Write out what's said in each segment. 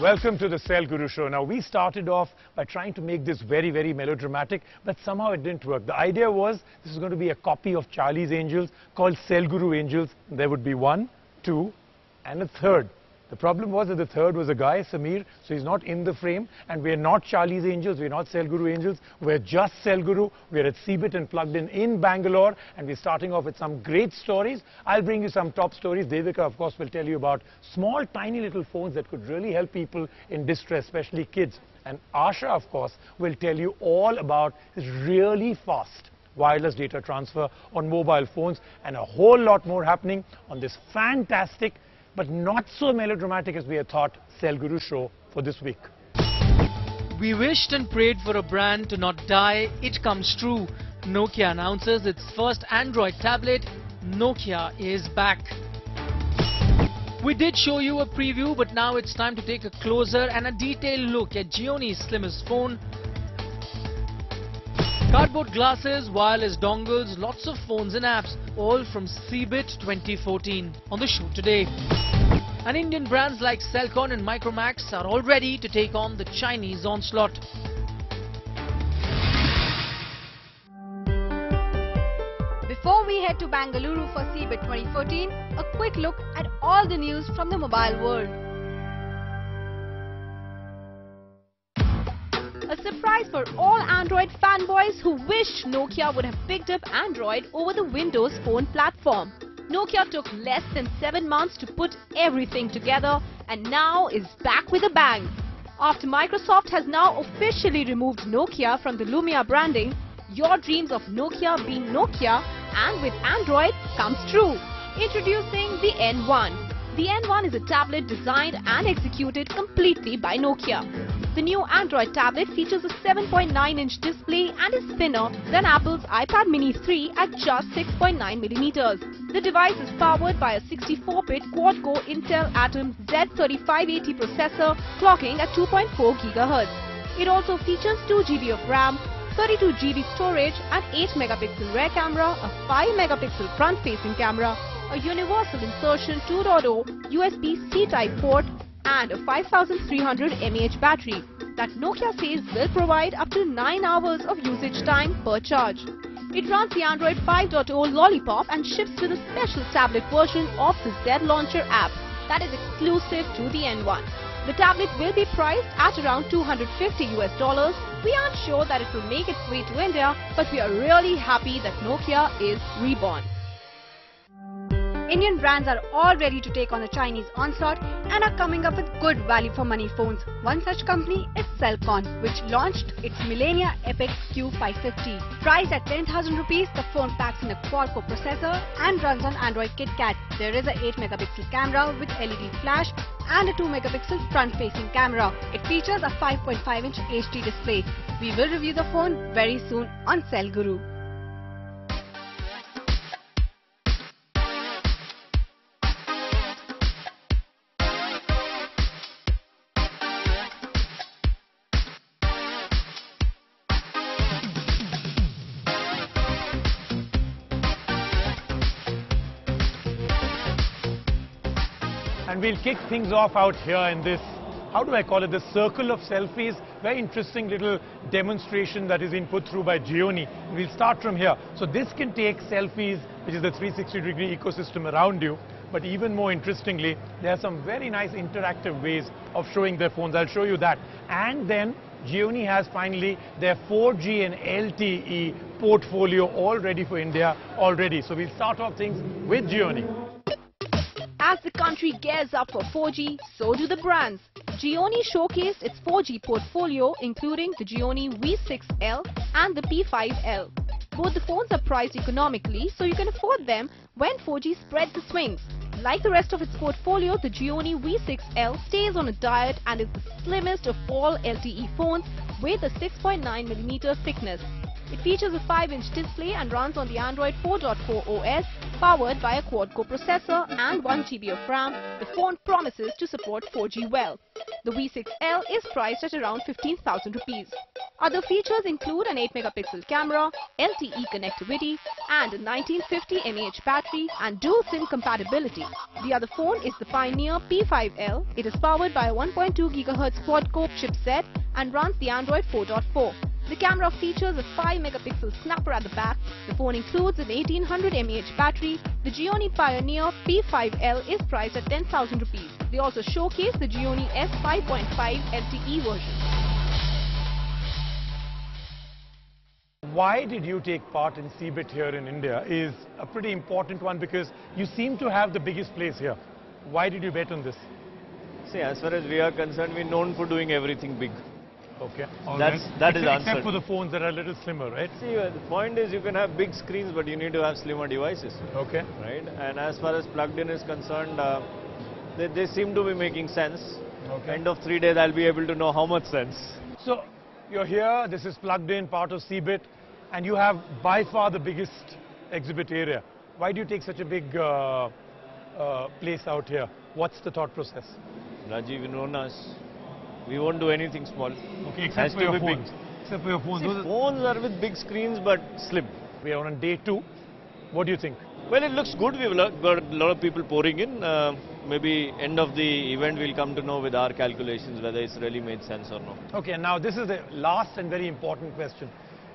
Welcome to the Cell Guru Show. Now, we started off by trying to make this very, very melodramatic, but somehow it didn't work. The idea was this is going to be a copy of Charlie's Angels called Cell Guru Angels. There would be one, two, and a third. The problem was that the third was a guy, Samir, so he's not in the frame. And we're not Charlie's Angels, we're not Cell Guru Angels, we're just Cell Guru. We're at CeBIT and plugged in in Bangalore, and we're starting off with some great stories. I'll bring you some top stories. Devika, of course, will tell you about small, tiny little phones that could really help people in distress, especially kids. And Asha, of course, will tell you all about really fast wireless data transfer on mobile phones and a whole lot more happening on this fantastic but not so melodramatic as we had thought Cell Guru show for this week. We wished and prayed for a brand to not die. It comes true. Nokia announces its first Android tablet. Nokia is back. We did show you a preview, but now it's time to take a closer and a detailed look at Gionee slimmest phone. Cardboard glasses, wireless dongles, lots of phones and apps, all from CeBIT 2014. On the show today. And Indian brands like Celkon and Micromax are all ready to take on the Chinese onslaught. Before we head to Bangalore for CeBIT 2014, a quick look at all the news from the mobile world. Surprise for all Android fanboys who wished Nokia would have picked up Android over the Windows Phone platform. Nokia took less than 7 months to put everything together and now is back with a bang. After Microsoft has now officially removed Nokia from the Lumia branding, your dreams of Nokia being Nokia and with Android comes true. Introducing the N1. The N1 is a tablet designed and executed completely by Nokia. The new Android tablet features a 7.9-inch display and is thinner than Apple's iPad mini 3 at just 6.9mm. The device is powered by a 64-bit quad-core Intel Atom Z3580 processor clocking at 2.4 GHz. It also features 2 GB of RAM, 32 GB storage and 8 megapixel rear camera, a 5 megapixel front-facing camera, a universal insertion 2.0 USB-C type port and a 5300 mAh battery that Nokia says will provide up to 9 hours of usage time per charge. It runs the Android 5.0 Lollipop and ships with a special tablet version of the Z Launcher app that is exclusive to the N1. The tablet will be priced at around 250 US dollars. We aren't sure that it will make its way to India, but we are really happy that Nokia is reborn. Indian brands are all ready to take on the Chinese onslaught and are coming up with good value for money phones. One such company is Celkon, which launched its Millennia Epix Q550. Priced at 10,000 rupees, the phone packs in a quad-core processor and runs on Android KitKat. There is a 8 megapixel camera with LED flash and a 2 megapixel front-facing camera. It features a 5.5 inch HD display. We will review the phone very soon on Cell Guru. And we'll kick things off out here in this, how do I call it, the circle of selfies. Very interesting little demonstration that is being put through by Gionee. We'll start from here. So this can take selfies, which is the 360 degree ecosystem around you. But even more interestingly, there are some very nice interactive ways of showing their phones. I'll show you that. And then Gionee has finally their 4G and LTE portfolio all ready for India already. So we'll start off things with Gionee. As the country gears up for 4G, so do the brands. Gionee showcased its 4G portfolio including the Gionee V6L and the P5L. Both the phones are priced economically so you can afford them when 4G spreads the swings. Like the rest of its portfolio, the Gionee V6L stays on a diet and is the slimmest of all LTE phones with a 6.9mm thickness. It features a 5-inch display and runs on the Android 4.4 OS powered by a quad-core processor and 1GB of RAM. The phone promises to support 4G well. The V6L is priced at around 15,000 rupees. Other features include an 8 megapixel camera, LTE connectivity and a 1950 mAh battery and dual SIM compatibility. The other phone is the Pioneer P5L. It is powered by a 1.2 GHz quad-core chipset and runs the Android 4.4. The camera features a 5 megapixel snapper at the back. The phone includes an 1800 mAh battery. The Gionee Pioneer P5L is priced at 10,000 rupees. They also showcase the Gionee S5.5 LTE version. Why did you take part in CeBIT here in India is a pretty important one because you seem to have the biggest place here. Why did you bet on this? See, as far as we are concerned, we're known for doing everything big. Okay. That's- that is except, answered. Except for the phones that are a little slimmer, right? See, uh, the point is you can have big screens, but you need to have slimmer devices, Okay. right? And as far as plugged in is concerned, uh, they, they seem to be making sense. Okay. End of three days, I'll be able to know how much sense. So you're here, this is plugged in, part of CeBIT, and you have by far the biggest exhibit area. Why do you take such a big uh, uh, place out here? What's the thought process? Rajiv, you know us. We won't do anything small. Okay, Has to be big. Except for your phones. See, phones are with big screens, but slim. we are on day two. What do you think? Well, it looks good. We've got a lot of people pouring in. Uh, maybe end of the event, we'll come to know with our calculations whether it's really made sense or not. Okay, now this is the last and very important question.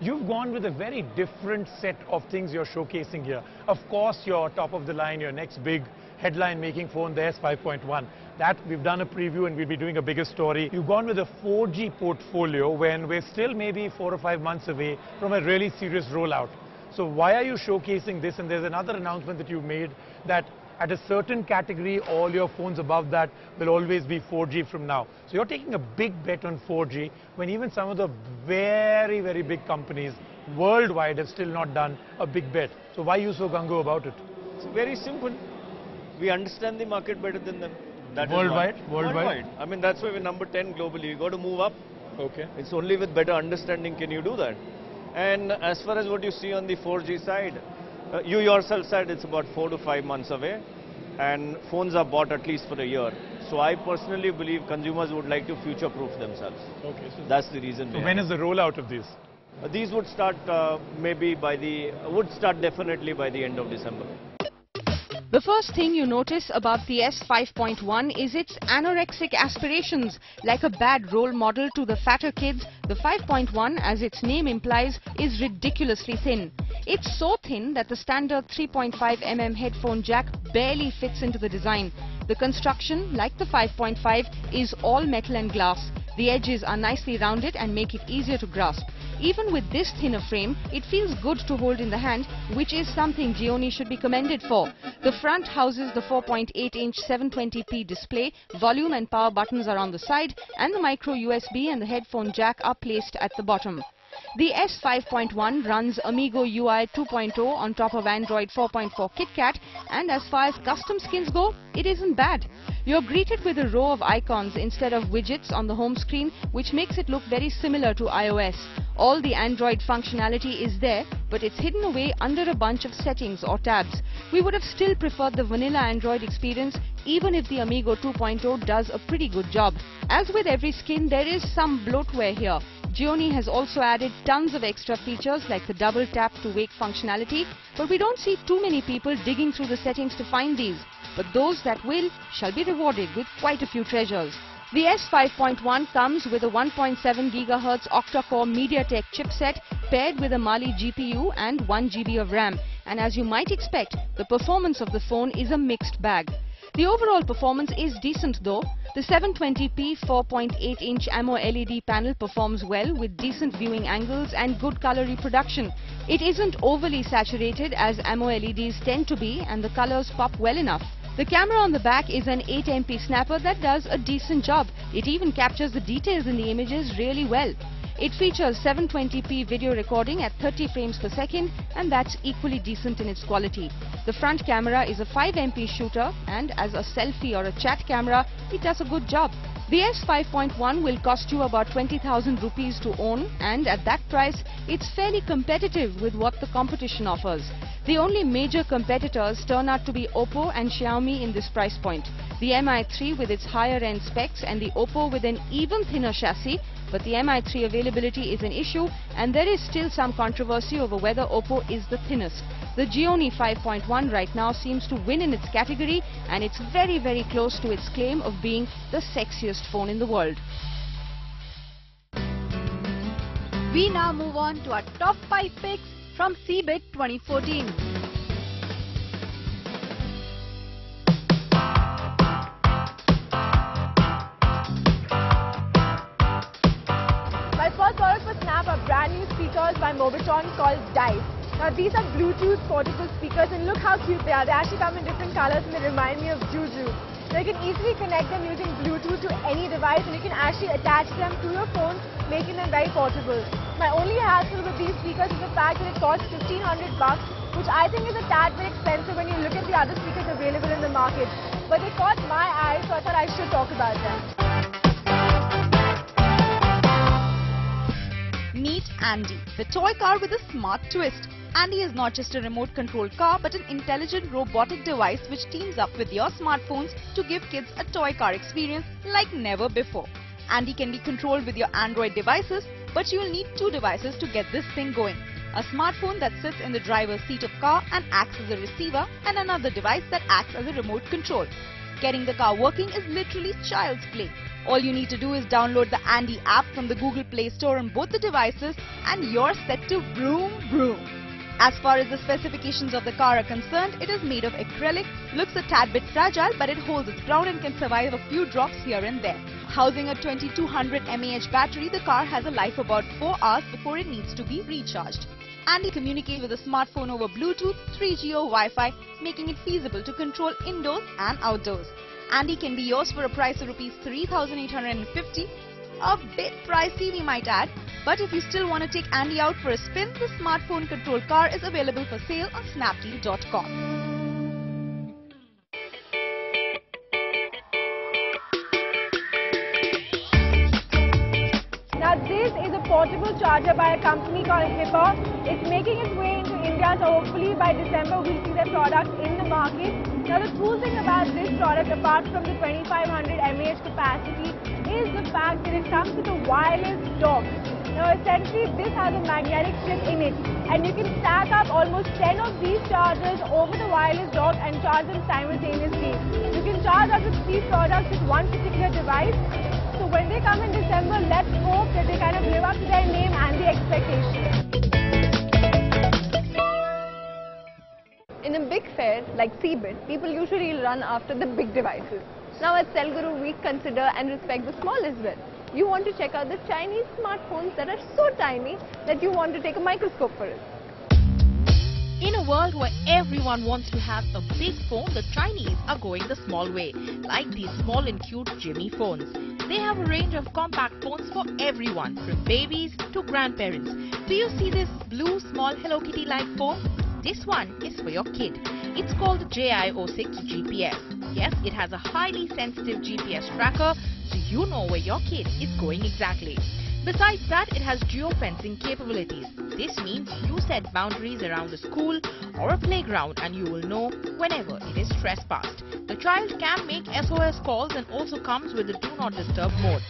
You've gone with a very different set of things you're showcasing here. Of course, your top of the line, your next big headline making phone, the S5.1. That we've done a preview and we'll be doing a bigger story. You've gone with a 4G portfolio when we're still maybe four or five months away from a really serious rollout. So why are you showcasing this? And there's another announcement that you made that at a certain category, all your phones above that will always be 4G from now. So you're taking a big bet on 4G when even some of the very, very big companies worldwide have still not done a big bet. So why you so gungo about it? It's very simple. We understand the market better than them. That is why. Worldwide? Worldwide? I mean, that's why we're number 10 globally. You got to move up. Okay. It's only with better understanding can you do that. And as far as what you see on the 4G side, uh, you yourself said it's about four to five months away, and phones are bought at least for a year. So I personally believe consumers would like to future-proof themselves. Okay. So, That's the reason. so when is the rollout of these? Uh, These would start uh, maybe by the would start definitely by the end of December. The first thing you notice about the S5.1 is its anorexic aspirations. Like a bad role model to the fatter kids, the 5.1, as its name implies, is ridiculously thin. It's so thin that the standard 3.5mm headphone jack barely fits into the design. The construction, like the 5.5, is all metal and glass. The edges are nicely rounded and make it easier to grasp. Even with this thinner frame, it feels good to hold in the hand, which is something Gionee should be commended for. The front houses the 4.8-inch 720p display, volume and power buttons are on the side, and the micro USB and the headphone jack are placed at the bottom. The S5.1 runs Amigo UI 2.0 on top of Android 4.4 KitKat and as far as custom skins go, it isn't bad. You're greeted with a row of icons instead of widgets on the home screen which makes it look very similar to iOS. All the Android functionality is there but it's hidden away under a bunch of settings or tabs. We would have still preferred the vanilla Android experience even if the Amigo 2.0 does a pretty good job. As with every skin, there is some bloatware here. Gionee has also added tons of extra features like the double tap to wake functionality, but we don't see too many people digging through the settings to find these. But those that will shall be rewarded with quite a few treasures. The S5.1 comes with a 1.7 GHz octa-core MediaTek chipset paired with a Mali GPU and 1 GB of RAM. And as you might expect, the performance of the phone is a mixed bag. The overall performance is decent though. The 720p 4.8-inch AMOLED LED panel performs well with decent viewing angles and good color reproduction. It isn't overly saturated as AMOLEDs tend to be and the colors pop well enough. The camera on the back is an 8MP snapper that does a decent job. It even captures the details in the images really well. It features 720p video recording at 30 frames per second and that's equally decent in its quality. The front camera is a 5MP shooter and as a selfie or a chat camera, it does a good job. The S5.1 will cost you about 20,000 rupees to own and at that price, it's fairly competitive with what the competition offers. The only major competitors turn out to be Oppo and Xiaomi in this price point. The Mi3 with its higher end specs and the Oppo with an even thinner chassis but the Mi3 availability is an issue and there is still some controversy over whether Oppo is the thinnest. The Gionee 5.1 right now seems to win in its category and it's very very close to its claim of being the sexiest phone in the world. We now move on to our top 5 picks from CeBIT 2014. My first product was Snap, a brand new speakers by Mobitron called Dice. Now these are Bluetooth portable speakers and look how cute they are. They actually come in different colors and they remind me of Juju. So you can easily connect them using Bluetooth to any device and you can actually attach them to your phone making them very portable. My only hassle with these speakers is the fact that it costs 1500 bucks which I think is a tad bit expensive when you look at the other speakers available in the market. But they caught my eye so I thought I should talk about them. Meet Andy, the toy car with a smart twist. Andy is not just a remote control car but an intelligent robotic device which teams up with your smartphones to give kids a toy car experience like never before. Andy can be controlled with your Android devices but you will need two devices to get this thing going. A smartphone that sits in the driver's seat of car and acts as a receiver and another device that acts as a remote control. Getting the car working is literally child's play. All you need to do is download the Andy app from the Google Play Store on both the devices and you're set to vroom vroom. As far as the specifications of the car are concerned, it is made of acrylic, looks a tad bit fragile but it holds its ground and can survive a few drops here and there. Housing a 2200 mAh battery, the car has a life of about 4 hours before it needs to be recharged. Andy communicates with a smartphone over Bluetooth, 3G or Wi-Fi, making it feasible to control indoors and outdoors. Andy can be yours for a price of rupees 3850 a bit pricey we might add. But if you still want to take Andy out for a spin, the smartphone control car is available for sale on snapdeal.com. Now this is a portable charger by a company called Hipper. It's making its way into India so hopefully by December we'll see their product in the market. Now the cool thing about this product apart from the 2500 mAh capacity is the fact that it comes with a wireless dock. Now essentially this has a magnetic strip in it and you can stack up almost 10 of these chargers over the wireless dock and charge them simultaneously. You can charge up to three products with one particular device. So when they come in December, let's hope that they kind of live up to their name and the expectation. In a big fair like CeBIT, people usually run after the big devices. Now at Cell Guru, we consider and respect the small as well. You want to check out the Chinese smartphones that are so tiny that you want to take a microscope for it. In a world where everyone wants to have a big phone, the Chinese are going the small way, like these small and cute Jimmy phones. They have a range of compact phones for everyone, from babies to grandparents. Do you see this blue small Hello Kitty-like phone? This one is for your kid. It's called the JI06 GPS. Yes, it has a highly sensitive GPS tracker, so you know where your kid is going exactly. Besides that, it has geofencing capabilities. This means you set boundaries around a school or a playground and you will know whenever it is trespassed. The child can make SOS calls and also comes with a do not disturb mode.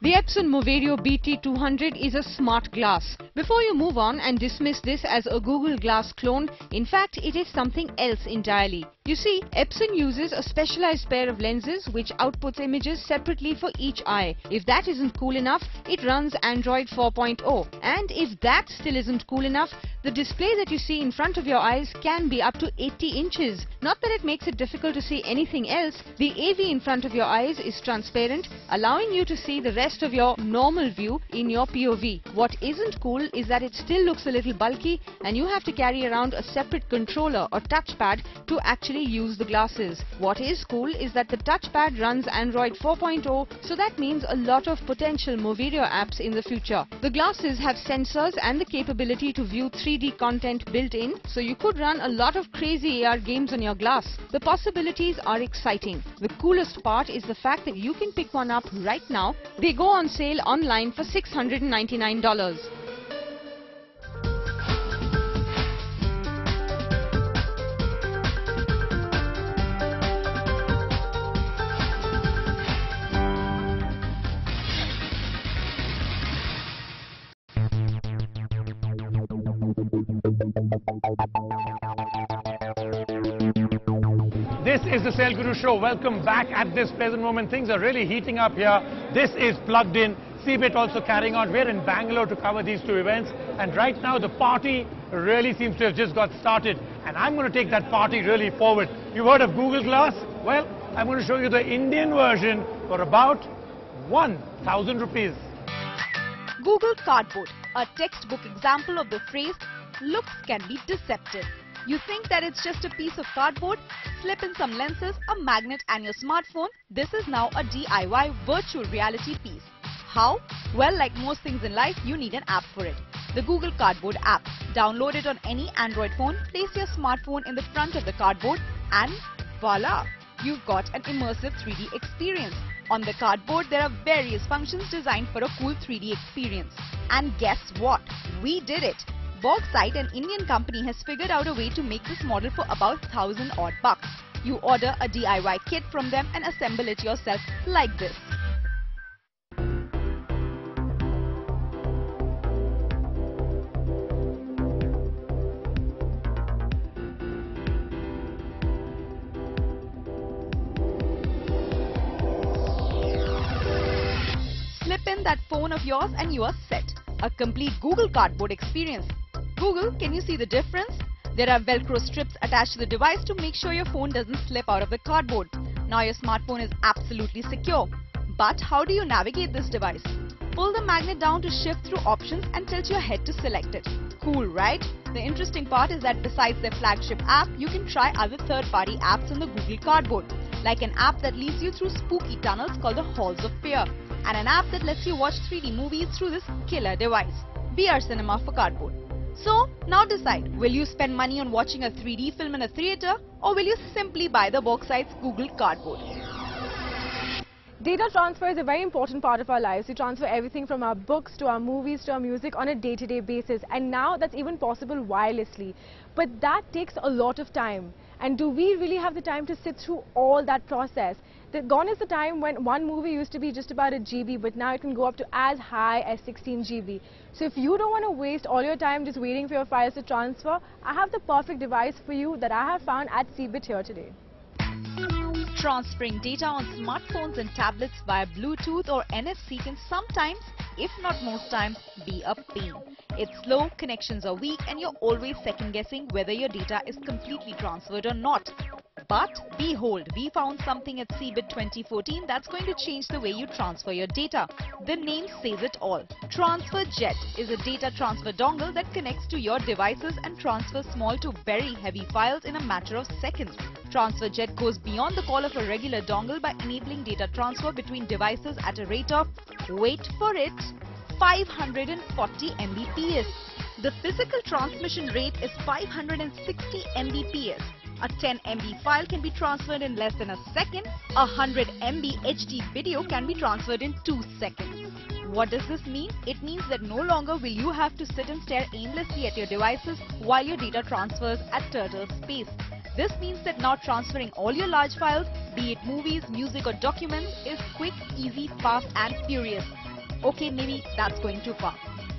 The Epson Moverio BT200 is a smart glass. Before you move on and dismiss this as a Google Glass clone, in fact it is something else entirely. You see, Epson uses a specialized pair of lenses which outputs images separately for each eye. If that isn't cool enough, it runs Android 4.0. And if that still isn't cool enough, the display that you see in front of your eyes can be up to 80 inches. Not that it makes it difficult to see anything else, the AV in front of your eyes is transparent, allowing you to see the rest of your normal view in your POV. What isn't cool is that it still looks a little bulky and you have to carry around a separate controller or touchpad to actually use the glasses. What is cool is that the touchpad runs Android 4.0 so that means a lot of potential Moverio apps in the future. The glasses have sensors and the capability to view 3D content built in, so you could run a lot of crazy AR games on your glass. The possibilities are exciting. The coolest part is the fact that you can pick one up right now. They go on sale online for $699. This is the Cell Guru Show. Welcome back at this present moment. Things are really heating up here. This is Plugged In. CeBIT also carrying on. We're in Bangalore to cover these two events. And right now, the party really seems to have just got started. And I'm going to take that party really forward. You've heard of Google Glass? Well, I'm going to show you the Indian version for about 1,000 rupees. Google Cardboard, a textbook example of the phrase looks can be deceptive. You think that it's just a piece of cardboard? Slip in some lenses, a magnet and your smartphone. This is now a DIY virtual reality piece. How? Well, like most things in life, you need an app for it. The Google Cardboard app. Download it on any Android phone, place your smartphone in the front of the cardboard and voila! You've got an immersive 3D experience. On the cardboard, there are various functions designed for a cool 3D experience. And guess what? We did it! Bauxite, an Indian company, has figured out a way to make this model for about 1000 odd bucks. You order a DIY kit from them and assemble it yourself like this. Slip in that phone of yours and you are set. A complete Google Cardboard experience. Google, can you see the difference? There are velcro strips attached to the device to make sure your phone doesn't slip out of the cardboard. Now your smartphone is absolutely secure. But how do you navigate this device? Pull the magnet down to shift through options and tilt your head to select it. Cool, right? The interesting part is that besides their flagship app, you can try other third-party apps on the Google Cardboard, like an app that leads you through spooky tunnels called the Halls of Fear, and an app that lets you watch 3D movies through this killer device, VR Cinema for Cardboard. So, now decide, will you spend money on watching a 3D film in a theatre or will you simply buy the Bauxite's Google Cardboard? Data transfer is a very important part of our lives. We transfer everything from our books to our movies to our music on a day-to-day basis. And now that's even possible wirelessly. But that takes a lot of time. And do we really have the time to sit through all that process? The, gone is the time when one movie used to be just about a GB, but now it can go up to as high as 16 GB. So if you don't want to waste all your time just waiting for your files to transfer, I have the perfect device for you that I have found at CeBIT here today. Transferring data on smartphones and tablets via Bluetooth or NFC can sometimes, if not most times, be a pain. It's slow, connections are weak and you're always second guessing whether your data is completely transferred or not. But behold, we found something at CeBIT 2014 that's going to change the way you transfer your data. The name says it all. TransferJet is a data transfer dongle that connects to your devices and transfers small to very heavy files in a matter of seconds. TransferJet goes beyond the call of a regular dongle by enabling data transfer between devices at a rate of, wait for it, 540 Mbps. The physical transmission rate is 560 Mbps. A 10 MB file can be transferred in less than a second. A 100 MB HD video can be transferred in 2 seconds. What does this mean? It means that no longer will you have to sit and stare aimlessly at your devices while your data transfers at turtle space. This means that now transferring all your large files, be it movies, music or documents, is quick, easy, fast and furious. Okay, maybe that's going too far.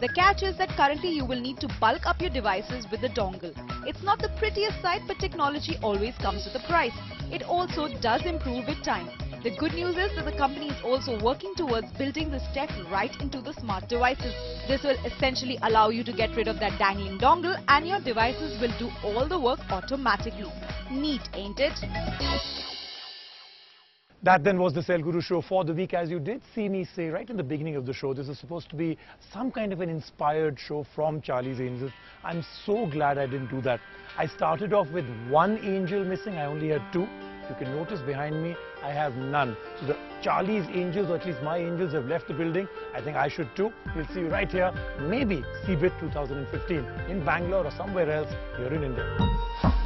The catch is that currently you will need to bulk up your devices with the dongle. It's not the prettiest sight but technology always comes with a price. It also does improve with time. The good news is that the company is also working towards building this tech right into the smart devices. This will essentially allow you to get rid of that dangling dongle and your devices will do all the work automatically. Neat, ain't it? That then was the Cell Guru show for the week. As you did see me say right in the beginning of the show, this is supposed to be some kind of an inspired show from Charlie's Angels. I'm so glad I didn't do that. I started off with one angel missing, I only had two. You can notice behind me, I have none. So the Charlie's Angels, or at least my Angels, have left the building. I think I should too. We'll see you right here, maybe CeBIT 2015 in Bangalore or somewhere else here in India.